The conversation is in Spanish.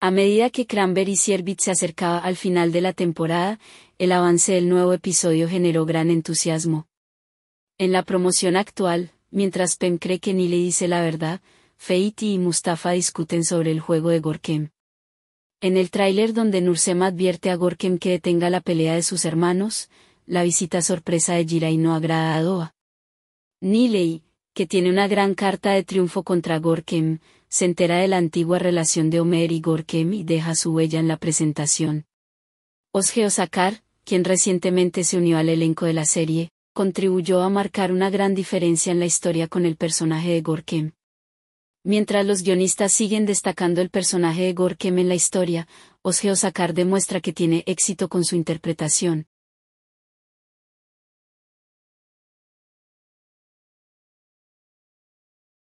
A medida que Cranberry Siervit se acercaba al final de la temporada, el avance del nuevo episodio generó gran entusiasmo. En la promoción actual, mientras Pem cree que ni le dice la verdad, Feiti y Mustafa discuten sobre el juego de Gorkem. En el tráiler donde Nursema advierte a Gorkem que detenga la pelea de sus hermanos, la visita sorpresa de Jirai no agrada a Doa. Nilei, que tiene una gran carta de triunfo contra Gorkem, se entera de la antigua relación de Homer y Gorkem y deja su huella en la presentación. Osgeo Sakar, quien recientemente se unió al elenco de la serie, contribuyó a marcar una gran diferencia en la historia con el personaje de Gorkem. Mientras los guionistas siguen destacando el personaje de Gorkem en la historia, Osgeo Sakar demuestra que tiene éxito con su interpretación,